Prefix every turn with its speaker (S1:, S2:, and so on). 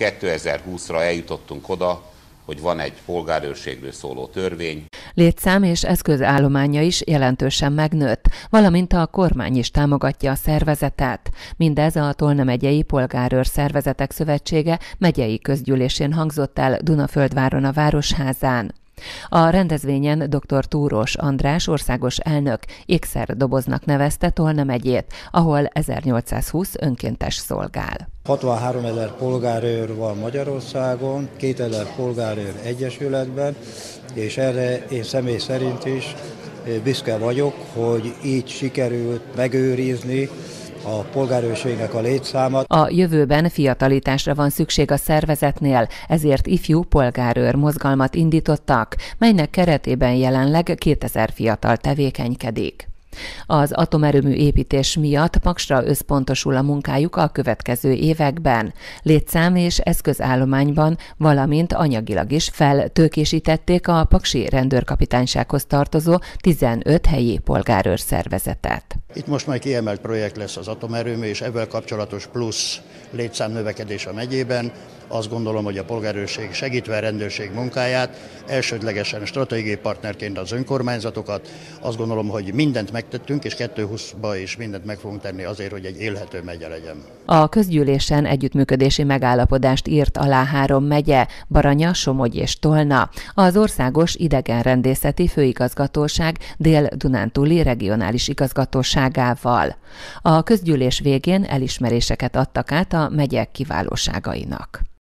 S1: 2020-ra eljutottunk oda, hogy van egy polgárőrségről szóló törvény.
S2: Létszám és eszközállománya is jelentősen megnőtt, valamint a kormány is támogatja a szervezetet. Mindez a Tolna megyei Polgárőr Szervezetek Szövetsége megyei közgyűlésén hangzott el Dunaföldváron a Városházán. A rendezvényen dr. Túros András országos elnök ékszer doboznak nevezte Tolna megyét, ahol 1820 önkéntes szolgál.
S3: 63 ezer polgárőr van Magyarországon, 2 ezer polgárőr egyesületben, és erre én személy szerint is büszke vagyok, hogy így sikerült megőrizni a polgárőrségnek a létszámat.
S2: A jövőben fiatalításra van szükség a szervezetnél, ezért ifjú polgárőr mozgalmat indítottak, melynek keretében jelenleg 2000 fiatal tevékenykedik. Az atomerőmű építés miatt Paksra összpontosul a munkájuk a következő években. Létszám és eszközállományban, valamint anyagilag is feltőkésítették a Paksi rendőrkapitánysághoz tartozó 15 helyi polgárőr szervezetet.
S4: Itt most majd kiemelt projekt lesz az atomerőmű, és ebben kapcsolatos plusz létszámnövekedés a megyében. Azt gondolom, hogy a polgárőrség segítve a rendőrség munkáját, elsődlegesen stratégiai partnerként az önkormányzatokat. Azt gondolom, hogy mindent megtettünk, és 2020-ban is mindent meg fogunk tenni azért, hogy egy élhető megye legyen.
S2: A közgyűlésen együttműködési megállapodást írt alá három megye, Baranya, Somogy és Tolna. Az Országos Idegenrendészeti Főigazgatóság Dél-Dunántúli Regionális Igazgatóságával. A közgyűlés végén elismeréseket adtak át a megyek kiválóságainak.